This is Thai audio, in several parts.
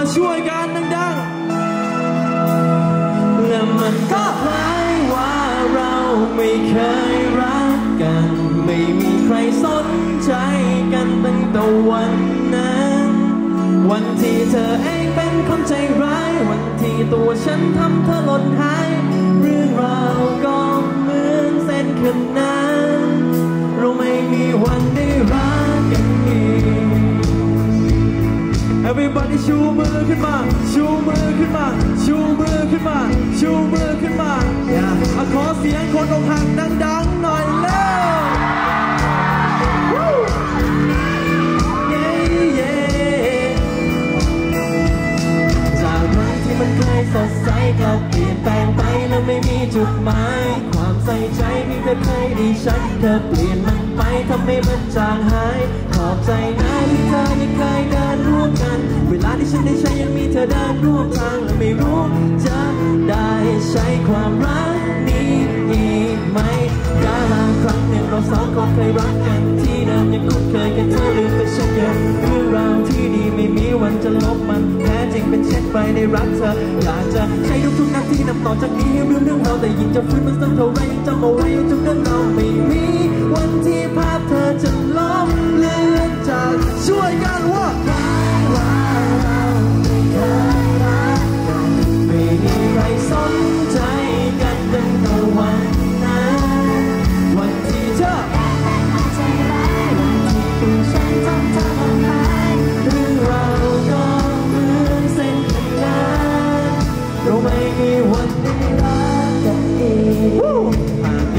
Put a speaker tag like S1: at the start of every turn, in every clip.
S1: มาช่วยกันดังๆ และมันก็คล้ายว่าเราไม่เคยรักกัน ไม่มีใครสนใจกันตั้งแต่วันนั้น วันที่เธอเองเป็นคนใจร้าย วันที่ตัวฉันทำเธอหล่นหาย Everybody ชูมือขึ้นมา ชูมือขึ้นมา ชูมือขึ้นมา ชูมือขึ้นมา yeah. ขอเสียงคนอกหักดังๆหน่อยเร็ว Woo! Yeah, yeah. จากวันที่มันเคยสดใสกลับเปลี่ยนแปลงไปแล้วไม่มีจุดหมายความใส่ใจที่เธอเคยดีฉันเธอเปลี่ยนมันไปทำให้มันจางหาย ขอบใจนะที่เธอยังเคยเดิน ร่วมกัน เวลาที่ฉันได้ใช้ยังมีเธอเดินร่วมทางและไม่รู้จะได้ใช้ความรักนี้อีกไหมกาลางครั้งหนึ่งเราสองคนเคยรักกันที่เดิมยังคุ้นเคยกันเธอลืมไปฉันยังเรื่องราวที่ดีไม่มีวันจะลบมันแท้จริงเป็นเช่นไรในรักเธออยากจะใช้ทุกๆนาทีนำต่อจากนี้ให้เรื่องเรื่องเราแต่ยิ่งจะฟื้นมันสักเท่าไรยังจำเอาไว้ทุกเรื่องเราไม่มีวันที่ภาพเธอ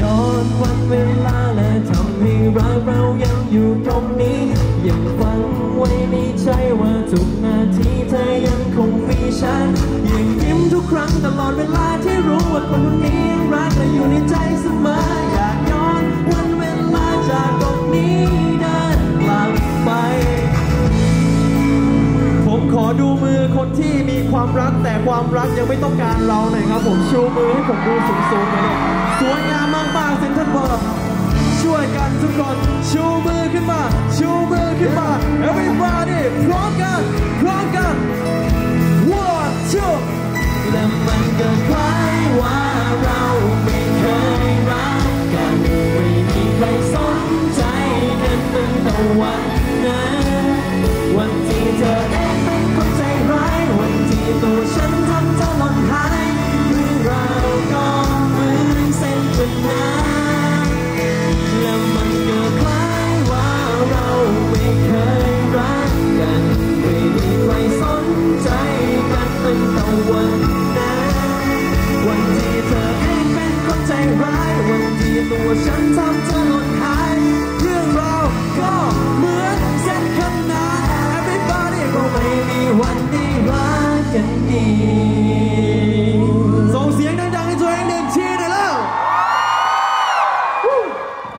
S1: ย้อนวันเวลาและทำให้รักเรายังอยู่ตรงนี้ยังฟังไว้ในใจว่าทุกนาทีเธอยังคงมีฉัน ลอดเวลาที่รู้ว่าคนคนนี้รักและอยู่ในใจเสมออยากย้อนวันเวลาจากตรงนี้เดินกลับไป ผมขอดูมือคนที่มีความรักแต่ความรักยังไม่ต้องการเราหน่อยครับ ผมชูมือให้ผมดูสูงๆหน่อยสวยงามมากๆเซนทรัลเวิร์ช่วยกันทุกคนชูมือขึ้นมา ชูมือขึ้นมา everybody พร้อมกันพร้อมกัน นั้ you.